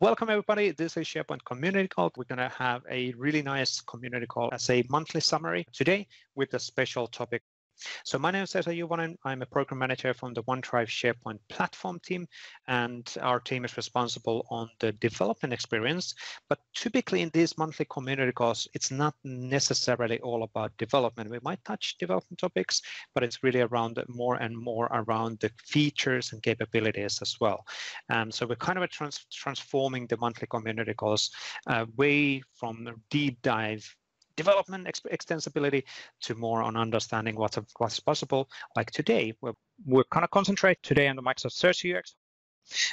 Welcome everybody. This is SharePoint Community Call. We're going to have a really nice community call as a monthly summary today with a special topic so my name is Vesa Juvonen. I'm a program manager from the OneDrive SharePoint platform team, and our team is responsible on the development experience. But typically in these monthly community calls, it's not necessarily all about development. We might touch development topics, but it's really around more and more around the features and capabilities as well. Um, so we're kind of trans transforming the monthly community calls away from the deep dive development extensibility to more on understanding what's, what's possible. Like today, we're, we're kind of concentrate today on the Microsoft Search UX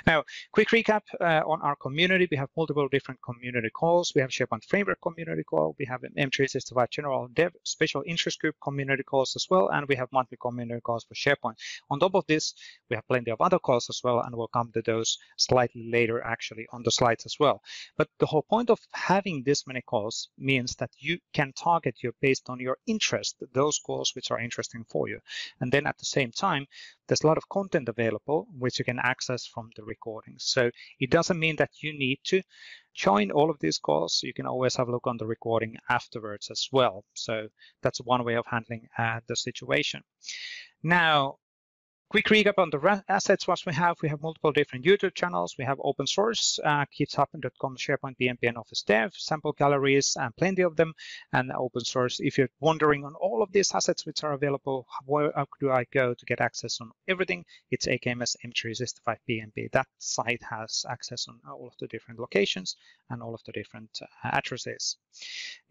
now, quick recap uh, on our community. We have multiple different community calls. We have SharePoint Framework community call. We have an M365 General Dev Special Interest Group community calls as well. And we have monthly community calls for SharePoint. On top of this, we have plenty of other calls as well. And we'll come to those slightly later actually on the slides as well. But the whole point of having this many calls means that you can target you based on your interest, those calls which are interesting for you. And then at the same time, there's a lot of content available which you can access from the recordings. So it doesn't mean that you need to join all of these calls. You can always have a look on the recording afterwards as well. So that's one way of handling uh, the situation. Now, Quick recap on the assets what we have. We have multiple different YouTube channels. We have open source, uh, github.com, SharePoint, PnP, and Office Dev, sample galleries, and plenty of them, and open source. If you're wondering on all of these assets which are available, where do I go to get access on everything? It's AKMS M365 PnP. That site has access on all of the different locations and all of the different uh, addresses.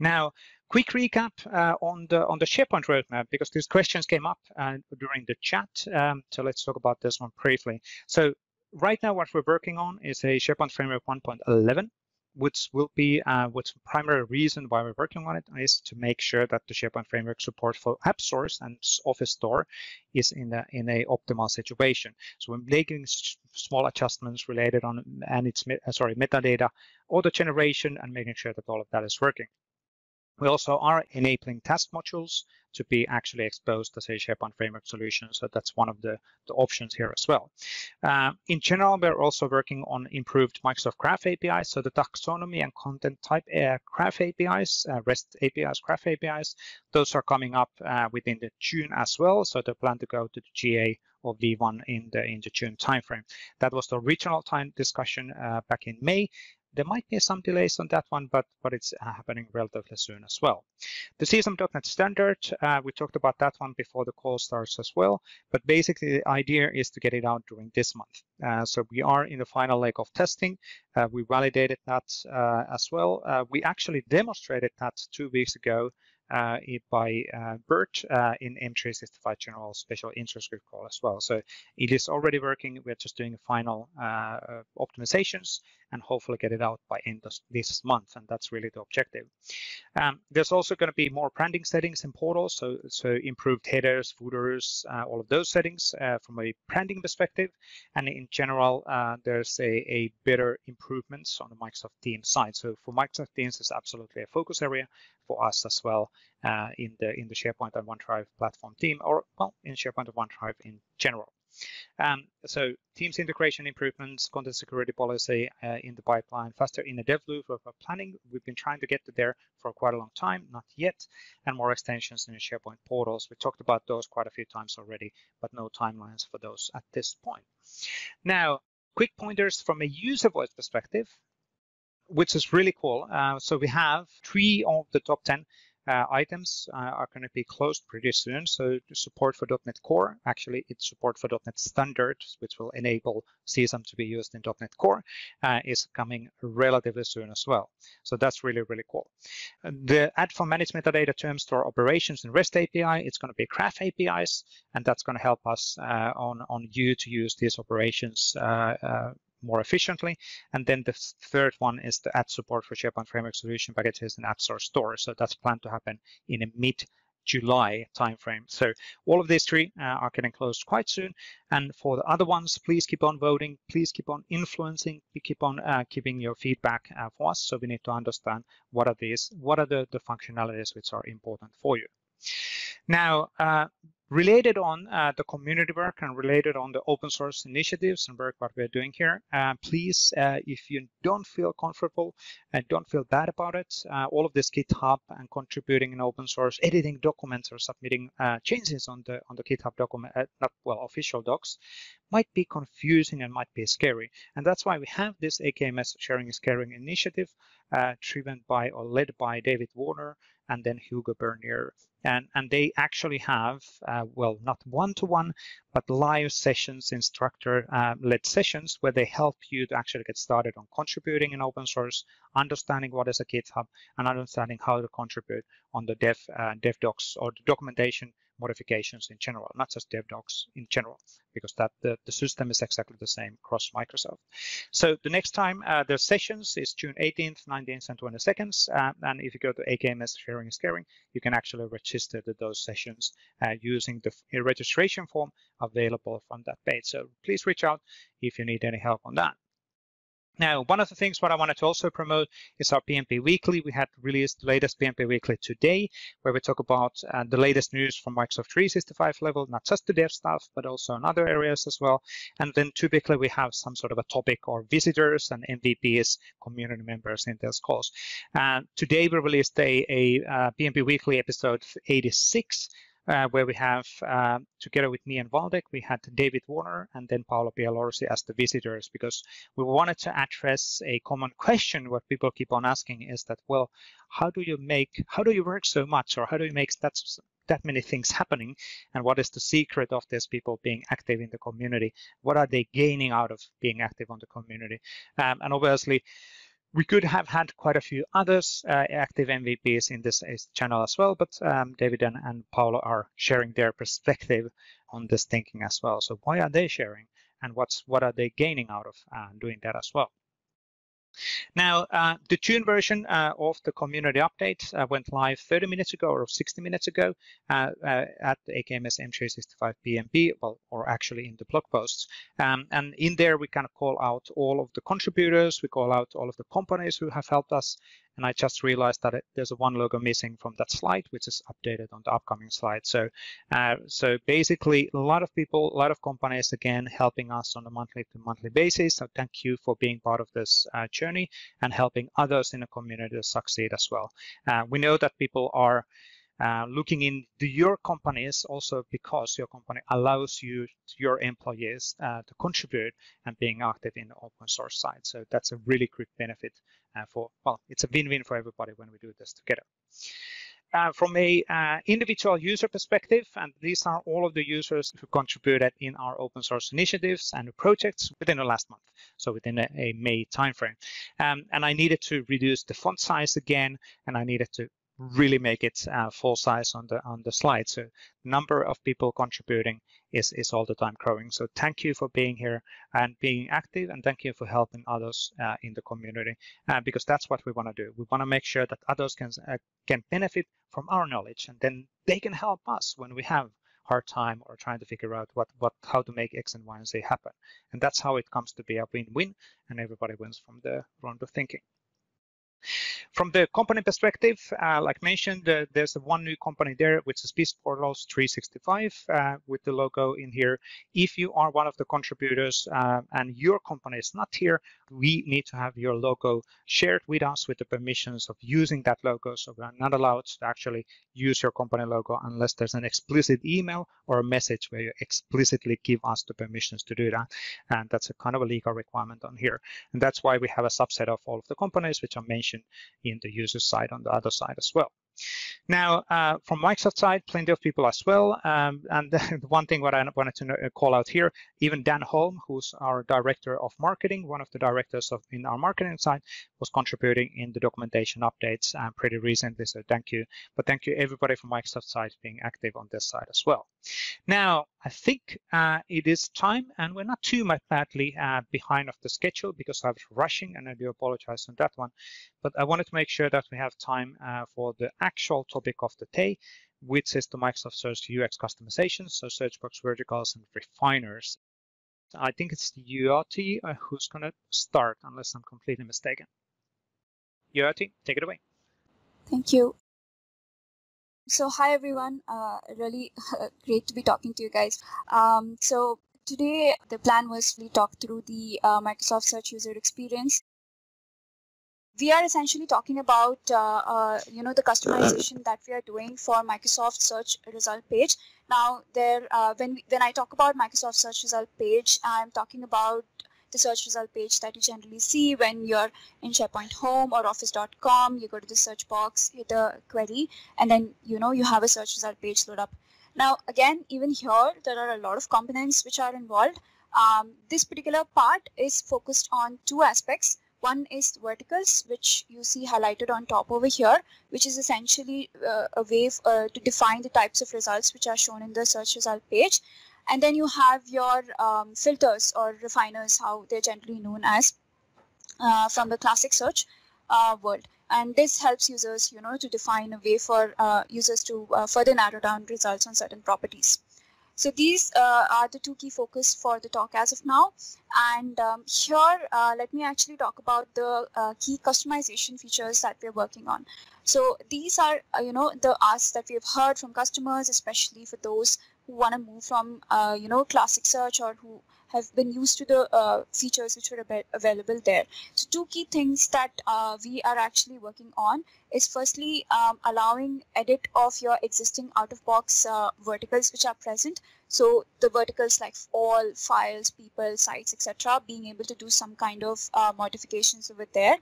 Now, quick recap uh, on the on the SharePoint roadmap because these questions came up uh, during the chat. Um, so let's talk about this one briefly. So right now, what we're working on is a SharePoint Framework 1.11 which will be uh, what's the primary reason why we're working on it is to make sure that the SharePoint framework support for App Source and Office Store is in a in a optimal situation. So we're making small adjustments related on and it's sorry metadata, auto generation, and making sure that all of that is working. We also are enabling test modules to be actually exposed as a SharePoint Framework solution. So that's one of the, the options here as well. Uh, in general, we're also working on improved Microsoft Graph APIs. So the taxonomy and content type uh, Graph APIs, uh, REST APIs, Graph APIs, those are coming up uh, within the June as well. So they plan to go to the GA or V1 in the in the June timeframe. That was the original time discussion uh, back in May, there might be some delays on that one, but, but it's happening relatively soon as well. The CSOM.NET standard, uh, we talked about that one before the call starts as well, but basically the idea is to get it out during this month. Uh, so we are in the final leg of testing. Uh, we validated that uh, as well. Uh, we actually demonstrated that two weeks ago uh, by uh, Bert uh, in M365 General Special Interest Group call as well. So it is already working. We're just doing final optimizations and hopefully get it out by end of this month. And that's really the objective. Um, there's also going to be more branding settings in portals, So, so improved headers, footers, uh, all of those settings uh, from a branding perspective. And in general, uh, there's a, a better improvements on the Microsoft Teams side. So for Microsoft Teams, it's absolutely a focus area for us as well uh, in the in the SharePoint and OneDrive platform team, or well, in SharePoint and OneDrive in general. Um, so Teams integration improvements, content security policy uh, in the pipeline, faster in the dev loop of planning. We've been trying to get to there for quite a long time, not yet, and more extensions in the SharePoint portals. We talked about those quite a few times already, but no timelines for those at this point. Now, quick pointers from a UserVoice perspective which is really cool. Uh, so we have three of the top 10 uh, items uh, are going to be closed pretty soon. So support for .NET Core, actually it's support for .NET Standard, which will enable CSOM to be used in .NET Core, uh, is coming relatively soon as well. So that's really, really cool. The add for managed metadata term store operations in REST API, it's going to be Graph APIs, and that's going to help us uh, on, on you to use these operations uh, uh, more efficiently. And then the third one is to add support for SharePoint Framework Solution packages and App Source Store. So that's planned to happen in a mid July timeframe. So all of these three uh, are getting closed quite soon. And for the other ones, please keep on voting. Please keep on influencing. Keep on uh, your feedback uh, for us. So we need to understand what are these, what are the, the functionalities which are important for you. Now, uh, related on uh, the community work and related on the open source initiatives and work what we're doing here, uh, please, uh, if you don't feel comfortable and don't feel bad about it, uh, all of this GitHub and contributing in open source, editing documents or submitting uh, changes on the on the GitHub document, not well official docs, might be confusing and might be scary. And that's why we have this AKMS sharing is caring initiative driven by or led by David Warner and then Hugo Bernier and, and they actually have, uh, well, not one-to-one, -one, but live sessions, instructor-led uh, sessions where they help you to actually get started on contributing in open source, understanding what is a GitHub, and understanding how to contribute on the dev, uh, dev docs or the documentation modifications in general, not just DevDocs in general, because that the, the system is exactly the same across Microsoft. So the next time uh, the sessions is June 18th, 19th, and 22nd. Uh, and if you go to AKMS Sharing is Caring, you can actually register those sessions uh, using the registration form available from that page. So please reach out if you need any help on that. Now, one of the things what I wanted to also promote is our PnP Weekly. We had released the latest PnP Weekly today, where we talk about uh, the latest news from Microsoft 365 level, not just the dev stuff, but also in other areas as well. And then typically we have some sort of a topic or visitors and MVPs, community members in those calls. And today we released a, a uh, PnP Weekly episode 86, uh, where we have, uh, together with me and Waldek, we had David Warner and then Paolo Pialorsi as the visitors because we wanted to address a common question what people keep on asking is that, well, how do you make, how do you work so much or how do you make that, that many things happening and what is the secret of these people being active in the community? What are they gaining out of being active on the community? Um, and obviously, we could have had quite a few others uh, active MVPs in this channel as well, but um, David and, and Paolo are sharing their perspective on this thinking as well. So why are they sharing and what's what are they gaining out of uh, doing that as well? Now, uh, the June version uh, of the community update uh, went live 30 minutes ago or 60 minutes ago uh, uh, at AKMS M365 PnP, well, or actually in the blog posts. Um, and in there, we kind of call out all of the contributors, we call out all of the companies who have helped us, and I just realized that it, there's a one logo missing from that slide, which is updated on the upcoming slide. So, uh, so basically, a lot of people, a lot of companies, again, helping us on a monthly to monthly basis. So thank you for being part of this uh, journey and helping others in the community to succeed as well. Uh, we know that people are uh, looking into your companies also because your company allows you your employees uh, to contribute and being active in the open source side so that's a really great benefit for well it's a win-win for everybody when we do this together uh, from a uh, individual user perspective, and these are all of the users who contributed in our open source initiatives and projects within the last month, so within a, a May timeframe. Um, and I needed to reduce the font size again, and I needed to really make it uh, full size on the on the slide. So number of people contributing is is all the time growing. So thank you for being here and being active, and thank you for helping others uh, in the community uh, because that's what we want to do. We want to make sure that others can uh, can benefit from our knowledge, and then they can help us when we have hard time or trying to figure out what what how to make X and Y and Z happen. And that's how it comes to be a win-win, and everybody wins from the round of thinking. From the company perspective, uh, like mentioned, uh, there's one new company there, which is BizPortals 365 uh, with the logo in here. If you are one of the contributors uh, and your company is not here, we need to have your logo shared with us with the permissions of using that logo. So we're not allowed to actually use your company logo unless there's an explicit email or a message where you explicitly give us the permissions to do that. And that's a kind of a legal requirement on here. And that's why we have a subset of all of the companies which are mentioned in the user side on the other side as well. Now, uh, from Microsoft side, plenty of people as well. Um, and the one thing what I wanted to call out here, even Dan Holme, who's our director of marketing, one of the directors of in our marketing side, was contributing in the documentation updates pretty recently. So thank you. But thank you everybody from Microsoft side being active on this side as well. Now, I think uh, it is time, and we're not too much badly uh, behind of the schedule because I was rushing, and I do apologize on that one. But I wanted to make sure that we have time uh, for the actual topic of the day, which is the Microsoft Search UX customization, so search box verticals and refiners. I think it's Jyoti uh, who's going to start, unless I'm completely mistaken. Jyoti, take it away. Thank you. So hi everyone, uh, really great to be talking to you guys. Um, so today the plan was we talk through the uh, Microsoft Search user experience. We are essentially talking about uh, uh, you know the customization that we are doing for Microsoft Search result page. Now there uh, when when I talk about Microsoft Search result page, I'm talking about the search result page that you generally see when you're in SharePoint Home or Office.com. You go to the search box, hit a query, and then you know you have a search result page load up. Now, again, even here, there are a lot of components which are involved. Um, this particular part is focused on two aspects. One is verticals, which you see highlighted on top over here, which is essentially uh, a way uh, to define the types of results which are shown in the search result page. And then you have your um, filters or refiners, how they're generally known as uh, from the classic search uh, world. And this helps users, you know, to define a way for uh, users to uh, further narrow down results on certain properties. So these uh, are the two key focus for the talk as of now. And um, here, uh, let me actually talk about the uh, key customization features that we're working on. So these are, uh, you know, the asks that we've heard from customers, especially for those who want to move from, uh, you know, classic search or who have been used to the uh, features which were available there. So two key things that uh, we are actually working on is firstly um, allowing edit of your existing out-of-box uh, verticals which are present. So the verticals like all files, people, sites, etc. being able to do some kind of uh, modifications over there.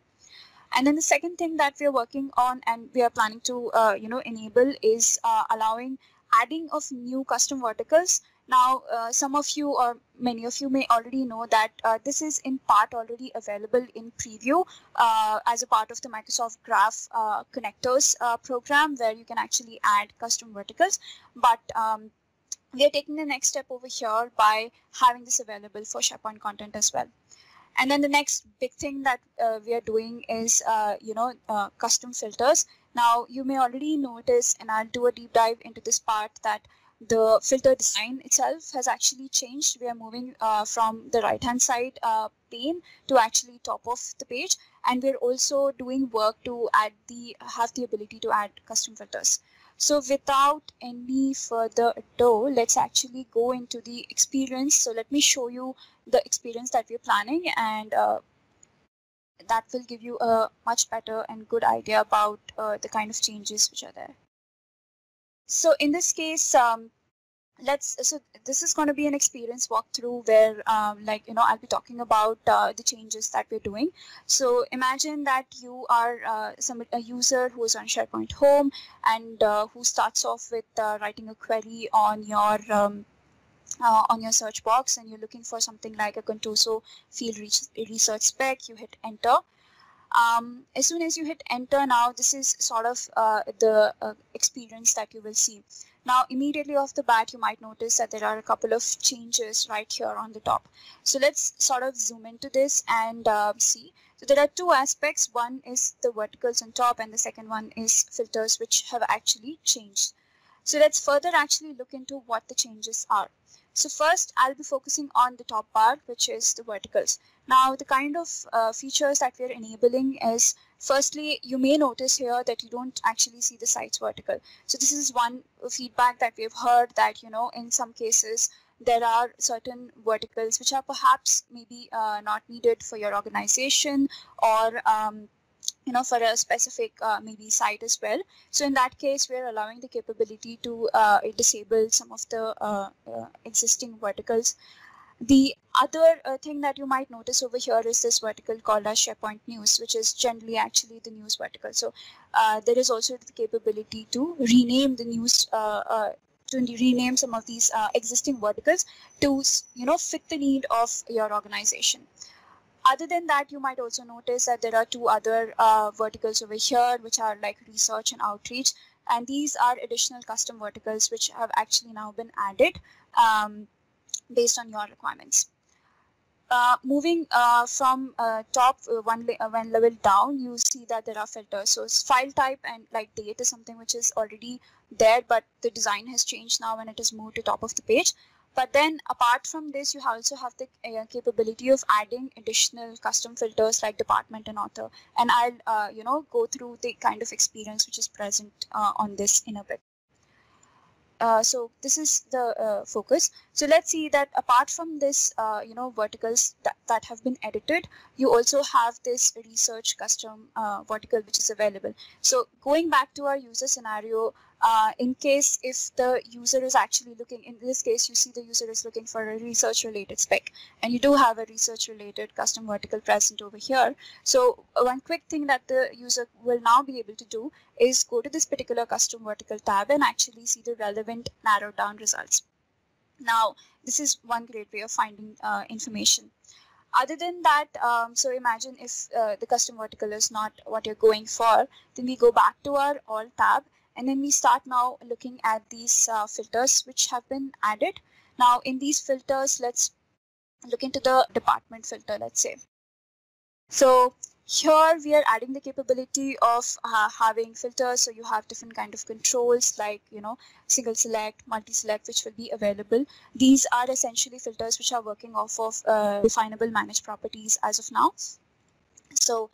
And then the second thing that we are working on and we are planning to, uh, you know, enable is uh, allowing adding of new custom verticals now, uh, some of you or many of you may already know that uh, this is in part already available in preview uh, as a part of the Microsoft Graph uh, connectors uh, program where you can actually add custom verticals. But um, we are taking the next step over here by having this available for SharePoint content as well. And then the next big thing that uh, we are doing is, you know, custom filters. Now, you may already notice, and I'll do a deep dive into this part that the filter design itself has actually changed. We are moving uh, from the right hand side uh, pane to actually top of the page and we're also doing work to add the have the ability to add custom filters. So without any further ado, let's actually go into the experience. So let me show you the experience that we're planning and uh, that will give you a much better and good idea about uh, the kind of changes which are there. So in this case, um, let's so this is going to be an experience walkthrough where um, like you know I'll be talking about uh, the changes that we're doing. So imagine that you are uh, some a user who is on SharePoint home and uh, who starts off with uh, writing a query on your um, uh, on your search box and you're looking for something like a Contoso field research spec you hit enter um, as soon as you hit enter now, this is sort of uh, the uh, experience that you will see. Now, immediately off the bat, you might notice that there are a couple of changes right here on the top. So let's sort of zoom into this and uh, see. So there are two aspects. One is the verticals on top and the second one is filters which have actually changed. So let's further actually look into what the changes are. So first, I'll be focusing on the top part which is the verticals. Now, the kind of uh, features that we're enabling is, firstly, you may notice here that you don't actually see the sites vertical. So this is one feedback that we've heard that, you know, in some cases, there are certain verticals which are perhaps maybe uh, not needed for your organization or um, you know, for a specific uh, maybe site as well. So in that case, we're allowing the capability to uh, disable some of the uh, uh existing verticals. The other uh, thing that you might notice over here is this vertical called as SharePoint News, which is generally actually the news vertical. So uh, there is also the capability to rename the news to rename some of these existing verticals to you know fit the need of your organization. Other than that, you might also notice that there are two other uh, verticals over here, which are like research and outreach. And these are additional custom verticals, which have actually now been added um, based on your requirements. Uh, moving uh, from uh, top uh, one, uh, one level down, you see that there are filters. So file type and like date is something which is already there, but the design has changed now when it is moved to top of the page. But then apart from this, you also have the uh, capability of adding additional custom filters like department and author. And I'll, uh, you know, go through the kind of experience which is present uh, on this in a bit. uh, so this is the uh, focus. So let's see that apart from this, uh, you know, verticals that, that have been edited, you also have this research custom vertical which is available. So going back to our user scenario, uh, in case if the user is actually looking, in this case, you see the user is looking for a research related spec and you do have a research related custom vertical present over here. So uh, one quick thing that the user will now be able to do is go to this particular custom vertical tab and actually see the relevant narrowed down results. Now, this is one great way of finding uh, information. Other than that, um, so imagine if uh, the custom vertical is not what you're going for, then we go back to our all tab and then we start now looking at these uh, filters which have been added. Now in these filters, let's look into the department filter, let's say. So here we are adding the capability of uh, having filters. So you have different kind of controls like, you know, single select, multi-select, which will be available. These are essentially filters which are working off of uh, definable managed properties as of now. So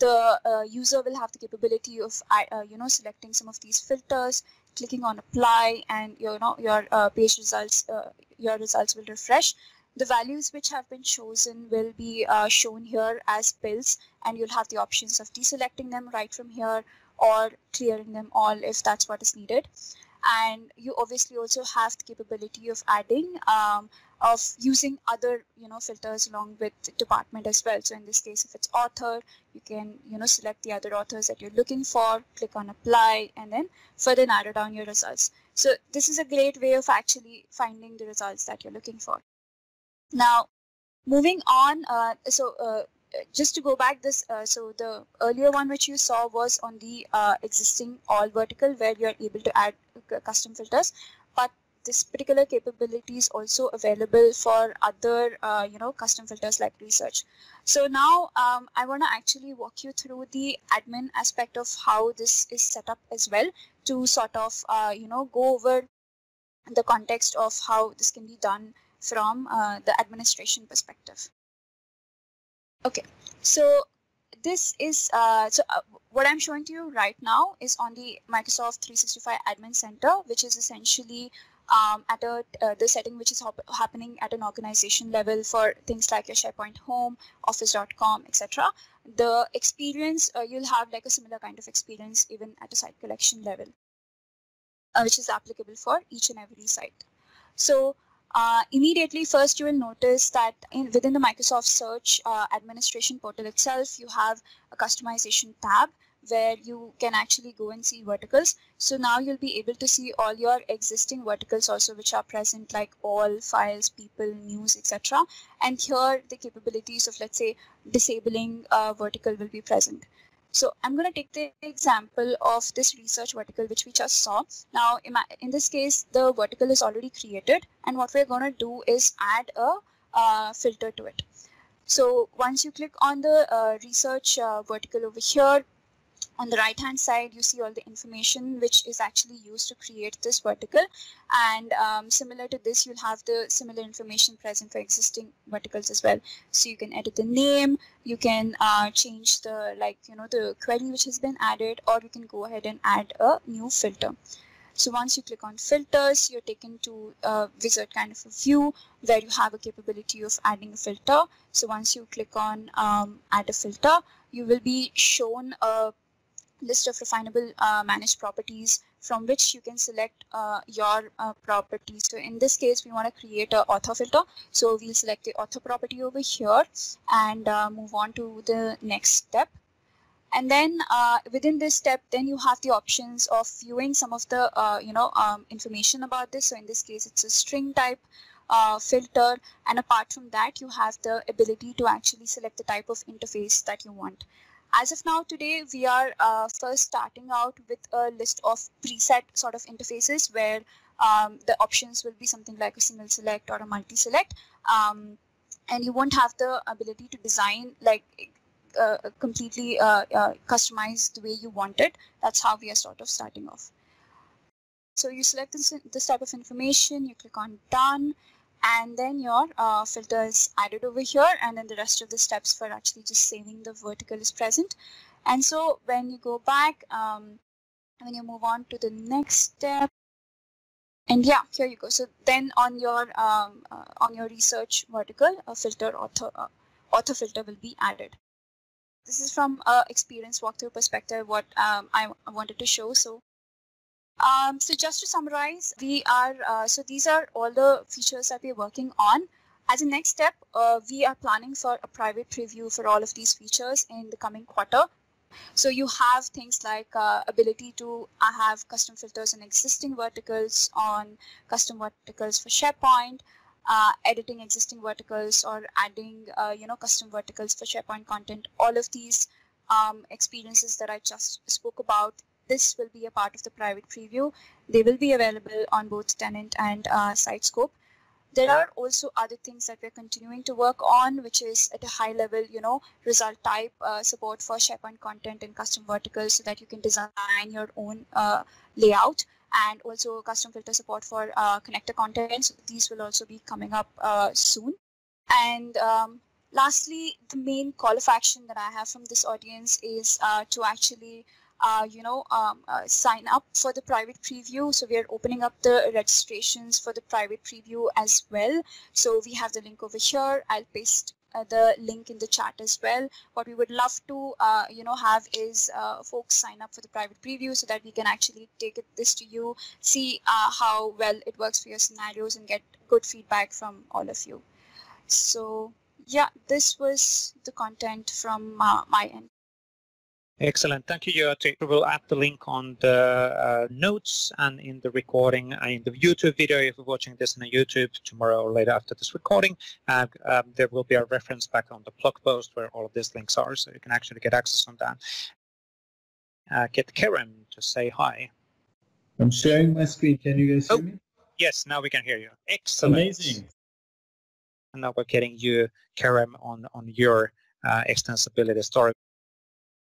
the uh, user will have the capability of uh, you know selecting some of these filters clicking on apply and you know your uh, page results uh, your results will refresh. The values which have been chosen will be uh, shown here as pills and you'll have the options of deselecting them right from here or clearing them all if that's what is needed. And you obviously also have the capability of adding um, of using other you know filters along with department as well. So in this case if it's author you can you know select the other authors that you're looking for click on apply and then further narrow down your results. So this is a great way of actually finding the results that you're looking for. Now moving on uh, so uh, just to go back this uh, so the earlier one which you saw was on the uh, existing all vertical where you're able to add custom filters. But this particular capability is also available for other uh, you know custom filters like research. So now um, I want to actually walk you through the admin aspect of how this is set up as well to sort of uh, you know go over the context of how this can be done from uh, the administration perspective. Okay so this is uh, so uh, what I'm showing to you right now is on the Microsoft 365 Admin Center, which is essentially um, at a uh, the setting which is happening at an organization level for things like your SharePoint Home, Office.com, etc. The experience uh, you'll have like a similar kind of experience even at a site collection level, uh, which is applicable for each and every site. So uh, immediately first you will notice that in, within the Microsoft Search uh, administration portal itself, you have a customization tab where you can actually go and see verticals. So now you'll be able to see all your existing verticals also which are present like all files, people, news, etc. And here the capabilities of let's say disabling a vertical will be present. So I'm going to take the example of this research vertical which we just saw. Now in this case the vertical is already created and what we're going to do is add a uh, filter to it. So once you click on the uh, research uh, vertical over here, on the right hand side you see all the information which is actually used to create this vertical. And um, similar to this you'll have the similar information present for existing verticals as well. So you can edit the name you can uh, change the like you know the query which has been added or you can go ahead and add a new filter. So once you click on filters, you're taken to a wizard kind of a view where you have a capability of adding a filter. So once you click on um, add a filter, you will be shown a list of refinable uh, managed properties from which you can select uh, your uh, properties. So in this case, we want to create an author filter. So we'll select the author property over here and uh, move on to the next step. And then uh, within this step, then you have the options of viewing some of the, uh, you know, um, information about this. So in this case, it's a string type uh, filter. And apart from that, you have the ability to actually select the type of interface that you want. As of now today, we are uh, first starting out with a list of preset sort of interfaces where um, the options will be something like a single select or a multi-select. Um, and you won't have the ability to design like uh, completely uh, uh, customize the way you want it. That's how we are sort of starting off. So you select this, this type of information, you click on done, and then your uh, filter is added over here and then the rest of the steps for actually just saving the vertical is present and so when you go back um, when you move on to the next step and yeah, here you go. So then on your um, uh, on your research vertical, a filter author uh, author filter will be added. This is from a experience walkthrough perspective what um, I wanted to show. So um, so just to summarize, we are uh, so these are all the features that we're working on. As a next step, uh, we are planning for a private preview for all of these features in the coming quarter. So you have things like uh, ability to uh, have custom filters and existing verticals on custom verticals for SharePoint, uh, editing existing verticals or adding, uh, you know, custom verticals for SharePoint content. All of these um, experiences that I just spoke about, this will be a part of the private preview. They will be available on both tenant and uh, Sitescope. There are also other things that we're continuing to work on, which is at a high level, you know, result type uh, support for SharePoint content and custom verticals so that you can design your own uh, layout and also custom filter support for uh, connector content. So these will also be coming up uh, soon. And um, lastly, the main call of action that I have from this audience is uh, to actually uh, you know, um, uh, sign up for the private preview. So we are opening up the registrations for the private preview as well. So we have the link over here. I'll paste uh, the link in the chat as well. What we would love to, uh, you know, have is uh, folks sign up for the private preview so that we can actually take it, this to you, see uh, how well it works for your scenarios and get good feedback from all of you. So yeah, this was the content from my end. Excellent. Thank you, Jyoti. We will add the link on the uh, notes and in the recording and in the YouTube video. If you're watching this on YouTube tomorrow or later after this recording, uh, um, there will be a reference back on the blog post where all of these links are, so you can actually get access on that. Uh, get Kerem to say hi. I'm sharing my screen. Can you guys oh, hear me? Yes, now we can hear you. Excellent. Amazing. And now we're getting you, Kerem, on, on your uh, extensibility story.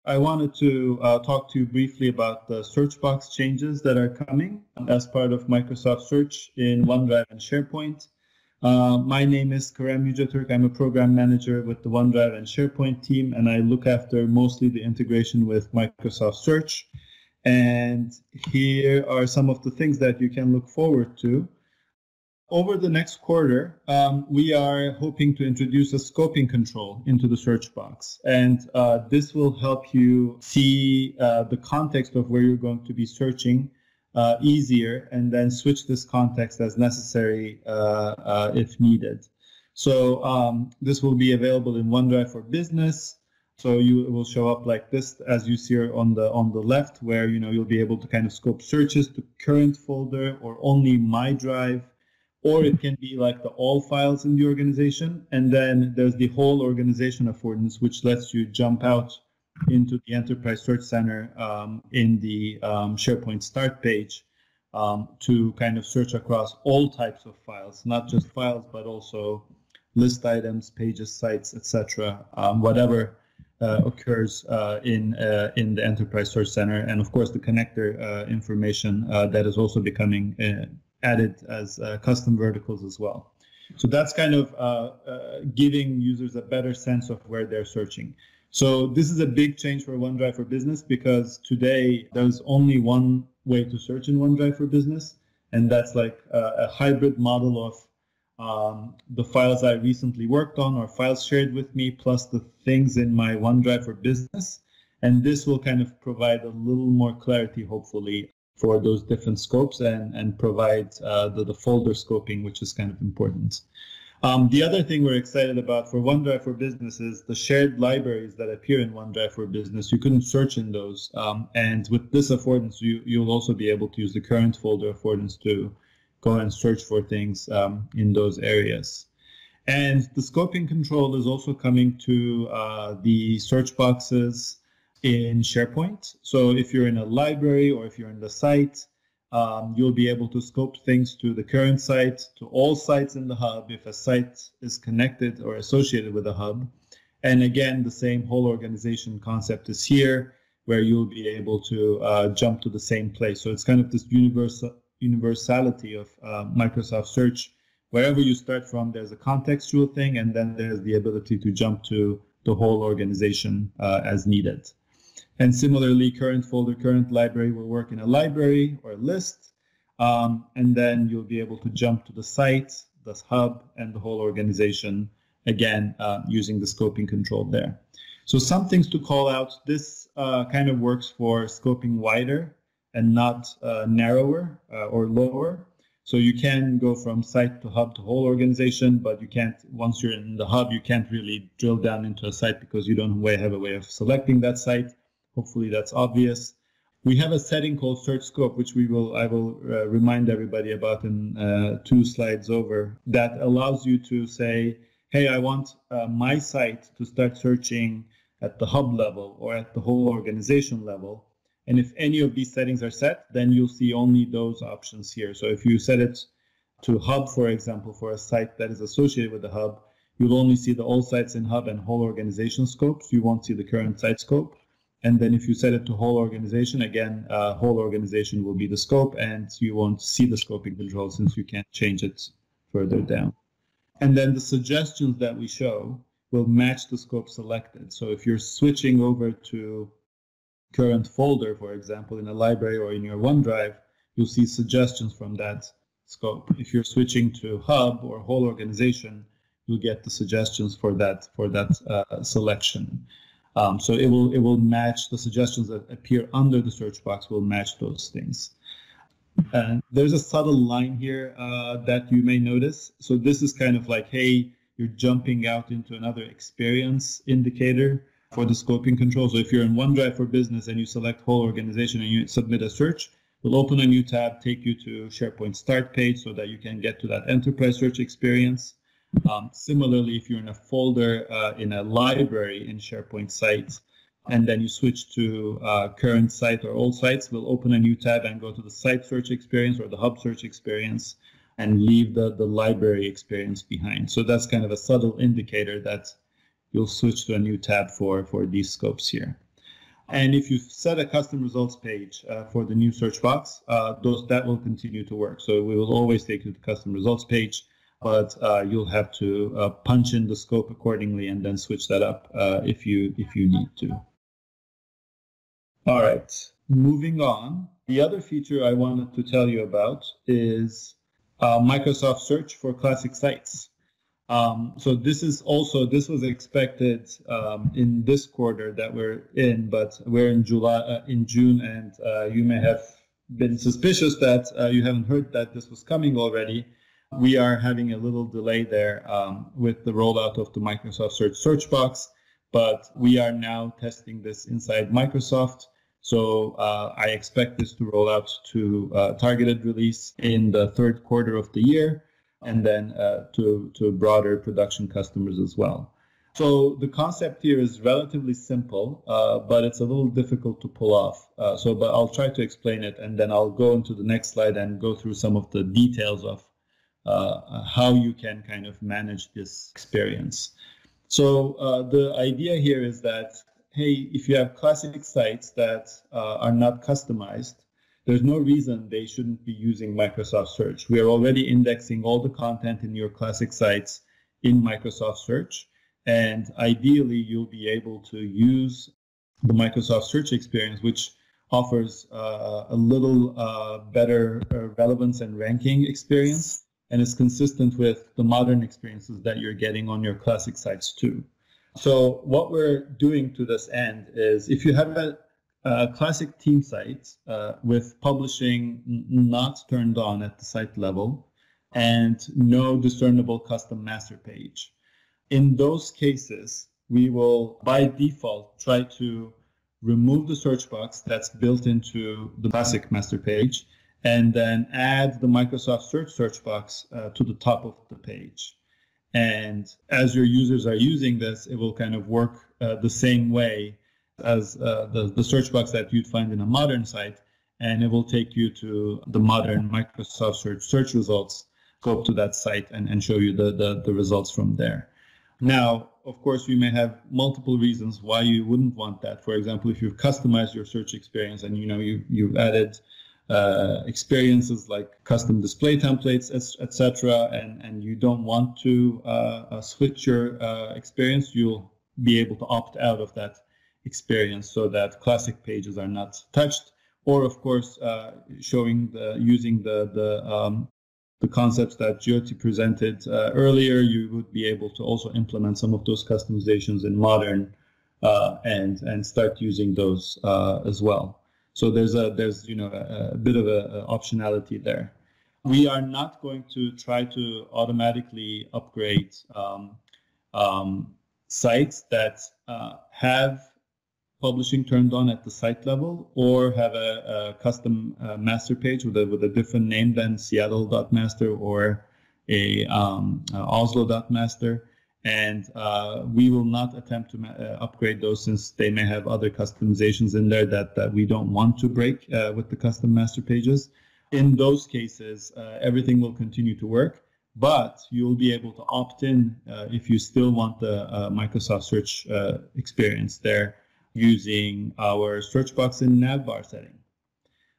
I wanted to uh, talk to you briefly about the search box changes that are coming as part of Microsoft Search in OneDrive and SharePoint. Uh, my name is Kerem Yüceturk. I'm a program manager with the OneDrive and SharePoint team, and I look after mostly the integration with Microsoft Search. And here are some of the things that you can look forward to. Over the next quarter, um, we are hoping to introduce a scoping control into the search box. And uh, this will help you see uh, the context of where you're going to be searching uh, easier and then switch this context as necessary uh, uh, if needed. So um, this will be available in OneDrive for Business. So you will show up like this, as you see on the on the left, where you know you'll be able to kind of scope searches to current folder or only My Drive or it can be like the all files in the organization. And then there's the whole organization affordance, which lets you jump out into the Enterprise Search Center um, in the um, SharePoint start page um, to kind of search across all types of files, not just files, but also list items, pages, sites, etc. Um, whatever uh, occurs uh, in uh, in the Enterprise Search Center, and of course the connector uh, information uh, that is also becoming uh, added as uh, custom verticals as well. So that's kind of uh, uh, giving users a better sense of where they're searching. So this is a big change for OneDrive for Business because today there's only one way to search in OneDrive for Business, and that's like a, a hybrid model of um, the files I recently worked on or files shared with me plus the things in my OneDrive for Business. And this will kind of provide a little more clarity, hopefully, for those different scopes and, and provide uh, the, the folder scoping, which is kind of important. Um, the other thing we're excited about for OneDrive for Business is the shared libraries that appear in OneDrive for Business. You couldn't search in those. Um, and with this affordance, you, you'll also be able to use the current folder affordance to go and search for things um, in those areas. And the scoping control is also coming to uh, the search boxes in SharePoint. So if you're in a library or if you're in the site, um, you'll be able to scope things to the current site, to all sites in the hub if a site is connected or associated with a hub. And again, the same whole organization concept is here, where you'll be able to uh, jump to the same place. So it's kind of this universal universality of uh, Microsoft Search. Wherever you start from, there's a contextual thing, and then there's the ability to jump to the whole organization uh, as needed. And similarly, current folder, current library will work in a library or a list. Um, and then you'll be able to jump to the site, the hub, and the whole organization again uh, using the scoping control there. So some things to call out. This uh, kind of works for scoping wider and not uh, narrower uh, or lower. So you can go from site to hub to whole organization, but you can't, once you're in the hub, you can't really drill down into a site because you don't have a way of selecting that site. Hopefully that's obvious. We have a setting called search scope, which we will I will uh, remind everybody about in uh, two slides over. That allows you to say, hey, I want uh, my site to start searching at the hub level or at the whole organization level. And if any of these settings are set, then you'll see only those options here. So if you set it to hub, for example, for a site that is associated with the hub, you'll only see the all sites in hub and whole organization scopes. You won't see the current site scope. And then if you set it to whole organization, again, uh, whole organization will be the scope and you won't see the scoping control since you can't change it further down. And then the suggestions that we show will match the scope selected. So if you're switching over to current folder, for example, in a library or in your OneDrive, you'll see suggestions from that scope. If you're switching to hub or whole organization, you'll get the suggestions for that for that uh, selection. Um, so it will it will match the suggestions that appear under the search box will match those things. And there's a subtle line here uh, that you may notice. So this is kind of like, hey, you're jumping out into another experience indicator for the scoping control. So if you're in OneDrive for Business and you select whole organization and you submit a search, we'll open a new tab, take you to SharePoint start page so that you can get to that enterprise search experience. Um, similarly, if you're in a folder uh, in a library in SharePoint sites, and then you switch to uh, current site or old sites, we'll open a new tab and go to the site search experience or the hub search experience and leave the, the library experience behind. So that's kind of a subtle indicator that you'll switch to a new tab for, for these scopes here. And if you set a custom results page uh, for the new search box, uh, those that will continue to work. So we will always take you to the custom results page but uh, you'll have to uh, punch in the scope accordingly and then switch that up uh, if you if you need to. All right, moving on. The other feature I wanted to tell you about is uh, Microsoft Search for classic sites. Um, so this is also this was expected um, in this quarter that we're in, but we're in July uh, in June, and uh, you may have been suspicious that you haven't heard that this was coming already we are having a little delay there um, with the rollout of the Microsoft Search search box, but we are now testing this inside Microsoft. So uh, I expect this to roll out to uh, targeted release in the third quarter of the year, and then uh, to to broader production customers as well. So the concept here is relatively simple, uh, but it's a little difficult to pull off. Uh, so, but I'll try to explain it, and then I'll go into the next slide and go through some of the details of uh, how you can kind of manage this experience. So uh, the idea here is that, hey, if you have classic sites that uh, are not customized, there's no reason they shouldn't be using Microsoft Search. We are already indexing all the content in your classic sites in Microsoft Search. And ideally, you'll be able to use the Microsoft Search experience, which offers uh, a little uh, better uh, relevance and ranking experience and is consistent with the modern experiences that you're getting on your classic sites too. So what we're doing to this end is if you have a, a classic team site uh, with publishing not turned on at the site level and no discernible custom master page, in those cases, we will by default try to remove the search box that's built into the classic master page and then add the Microsoft Search search box uh, to the top of the page. And as your users are using this, it will kind of work uh, the same way as uh, the, the search box that you'd find in a modern site. And it will take you to the modern Microsoft Search search results, go up to that site and, and show you the, the, the results from there. Now, of course, you may have multiple reasons why you wouldn't want that. For example, if you've customized your search experience and you know you, you've added uh, experiences like custom display templates, etc., and, and you don't want to uh, uh, switch your uh, experience, you'll be able to opt out of that experience so that classic pages are not touched. or of course uh, showing the using the the um, the concepts that Jyoti presented earlier, you would be able to also implement some of those customizations in modern and and start using those as well. So there's a there's you know a, a bit of a, a, optionality there. We are not going to try to automatically upgrade um, um, sites that uh, have publishing turned on at the site level or have a, a custom uh, master page with a, with a different name than seattle.master or a um, uh, oslo.master. And uh, we will not attempt to uh, upgrade those since they may have other customizations in there that, that we don't want to break uh, with the custom master pages. In those cases, uh, everything will continue to work, but you'll be able to opt in if you still want the Microsoft Search experience there using our search box in navbar setting.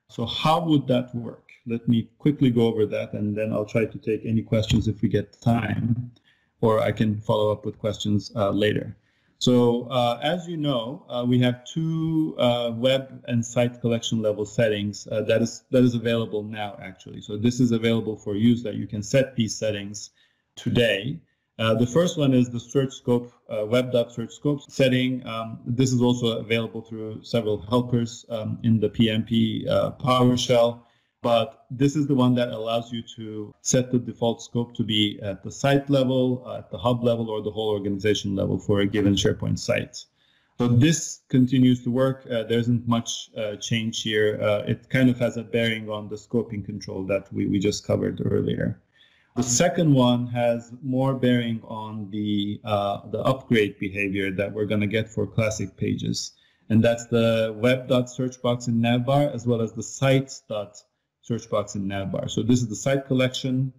So how would that work? Let me quickly go over that and then I'll try to take any questions if we get time or I can follow up with questions uh, later. So uh, as you know, uh, we have two uh, web and site collection level settings uh, that is that is available now actually. So this is available for use that you can set these settings today. Uh, the first one is the search scope, uh, web.search scope setting. Um, this is also available through several helpers um, in the uh, PowerShell, but this is the one that allows you to set the default scope to be at the site level, uh, at the hub level, or the whole organization level for a given SharePoint site. So this continues to work. Uh, there isn't much uh, change here. it kind of has a bearing on the scoping control that we, we just covered earlier. The second one has more bearing on the uh, the upgrade behavior that we're going to get for classic pages, and that's the web.searchbox in navbar as well as the sites.searchbox in navbar. So this is the site collection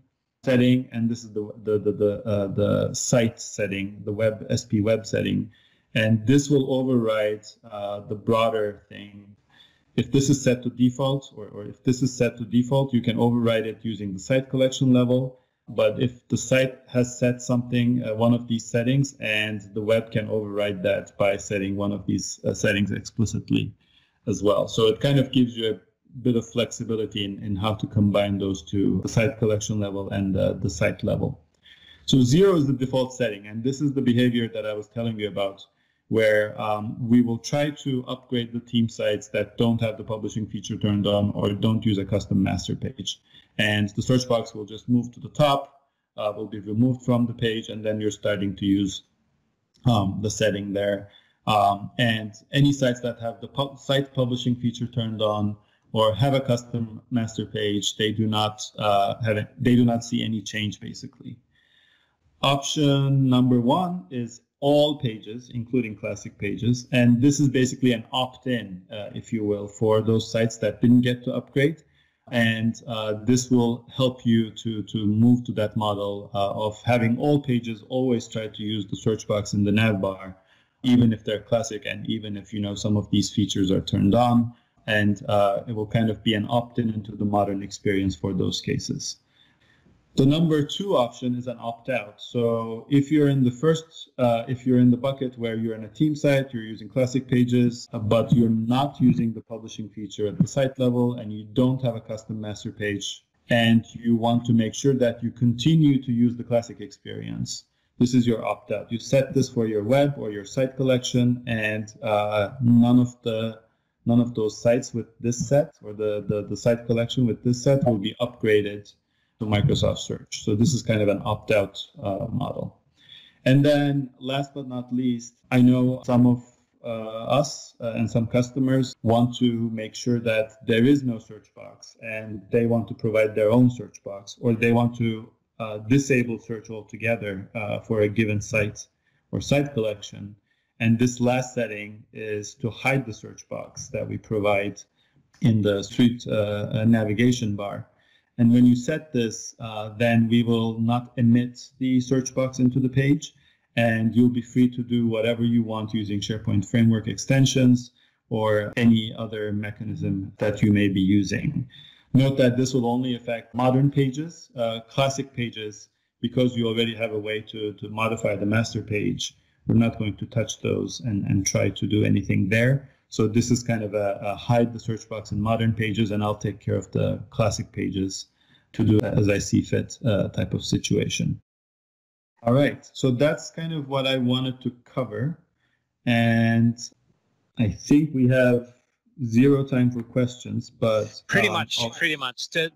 setting, and this is the the the the, uh, the site setting, the web SP web setting, and this will override uh, the broader thing if this is set to default or, or if this is set to default, you can override it using the site collection level. But if the site has set something, uh, one of these settings, and the web can override that by setting one of these uh, settings explicitly as well. So it kind of gives you a bit of flexibility in, in how to combine those two, the site collection level and uh, the site level. So zero is the default setting, and this is the behavior that I was telling you about where um, we will try to upgrade the team sites that don't have the publishing feature turned on or don't use a custom master page. And the search box will just move to the top, uh, will be removed from the page, and then you're starting to use um, the setting there. Um, and any sites that have the pu- site publishing feature turned on or have a custom master page, they do not uh, have they do not see any change basically. Option number one is all pages, including classic pages. And this is basically an opt-in, uh, if you will, for those sites that didn't get to upgrade. And uh, this will help you to, to move to that model uh, of having all pages always try to use the search box in the nav bar, even if they're classic and even if you know some of these features are turned on. And uh, it will kind of be an opt-in into the modern experience for those cases. The number two option is an opt-out. So if you're in the first, uh, if you're in the bucket where you're in a team site, you're using classic pages, but you're not using the publishing feature at the site level, and you don't have a custom master page, and you want to make sure that you continue to use the classic experience, this is your opt-out. You set this for your web or your site collection, and uh, none of the none of those sites with this set or the, the, the site collection with this set will be upgraded to Microsoft Search. So this is kind of an opt-out uh, model. And then last but not least, I know some of uh, us uh, and some customers want to make sure that there is no search box and they want to provide their own search box or they want to uh, disable search altogether uh, for a given site or site collection. And this last setting is to hide the search box that we provide in the suite uh, navigation bar. And when you set this, uh, then we will not emit the search box into the page, and you'll be free to do whatever you want using SharePoint Framework extensions or any other mechanism that you may be using. Note that this will only affect modern pages, uh, classic pages, because you already have a way to, to modify the master page. We're not going to touch those and, and try to do anything there. So this is kind of a, a, hide the search box in modern pages, and I'll take care of the classic pages to do as I see fit uh, type of situation. All right, so that's kind of what I wanted to cover. And I think we have zero time for questions, but pretty um, much, I'll... pretty much. The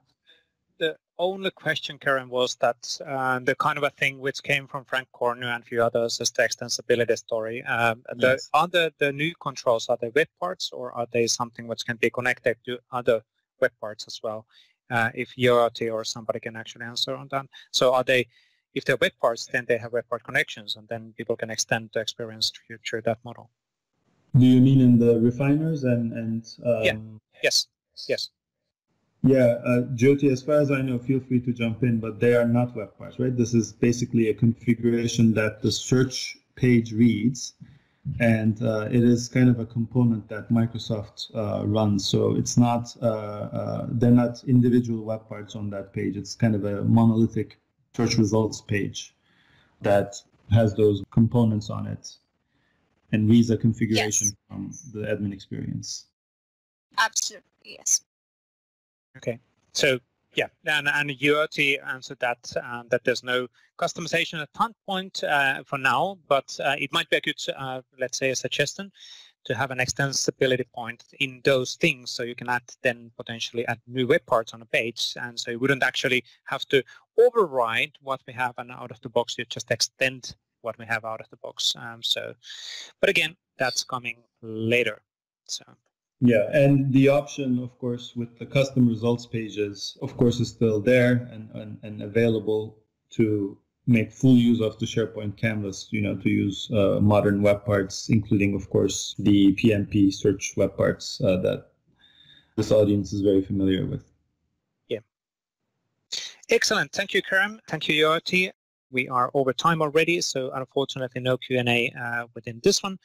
only question, Kerem, was that uh, the kind of a thing which came from Franck Cornu and a few others is the extensibility story. Um, yes. the, are the, the new controls are they web parts or are they something which can be connected to other web parts as well? Uh, if URT or somebody can actually answer on that. So are they, if they're web parts, then they have web part connections, and then people can extend the experience through, through that model. Do you mean in the refiners and and? Um... Yeah. Yes. Yes. Yeah, uh, Jyoti, as far as I know, feel free to jump in, but they are not web parts, right? This is basically a configuration that the search page reads, and uh, it is kind of a component that Microsoft uh, runs. So it's not, uh, uh, they're not individual web parts on that page. It's kind of a monolithic search results page that has those components on it and reads a configuration yes. from the admin experience. Absolutely, yes. Okay. So yeah, and, and URT answered that uh, that there's no customization at that point uh, for now, but uh, it might be a good, uh, let's say, a suggestion to have an extensibility point in those things, so you can add then potentially add new web parts on a page, and so you wouldn't actually have to override what we have, and out of the box you just extend what we have out of the box. Um, so, but again, that's coming later. So. Yeah, and the option, of course, with the custom results pages, of course, is still there and, and, and available to make full use of the SharePoint canvas, you know, to use uh, modern web parts, including, of course, the PnP search web parts uh, that this audience is very familiar with. Yeah. Excellent. Thank you, Kerem. Thank you, Jyoti. We are over time already, so unfortunately no Q&A uh, within this one.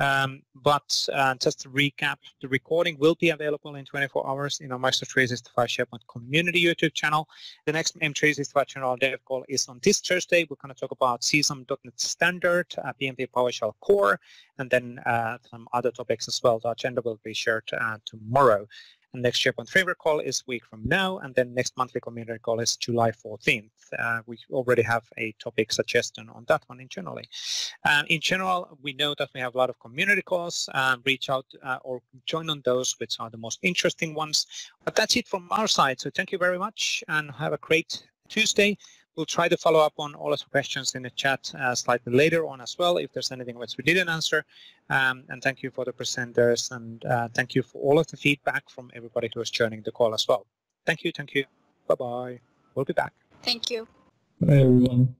Um, but uh, just to recap, the recording will be available in 24 hours in our Microsoft 365 SharePoint community YouTube channel. The next M365 channel dev call is on this Thursday. We're going to talk about CSOM.NET Standard, uh, PnP PowerShell Core, and then uh, some other topics as well. The agenda will be shared uh, tomorrow. And next SharePoint Framework call is week from now, and then next monthly community call is July 14th. Uh, we already have a topic suggestion on that one in generally. Uh, in general, we know that we have a lot of community calls. Um, reach out uh, or join on those, which are the most interesting ones. But that's it from our side. So thank you very much, and have a great Tuesday. We'll try to follow up on all of the questions in the chat uh, slightly later on as well, if there's anything which we didn't answer. Um, and thank you for the presenters, and uh, thank you for all of the feedback from everybody who is joining the call as well. Thank you, thank you. Bye-bye. We'll be back. Thank you. Bye, everyone.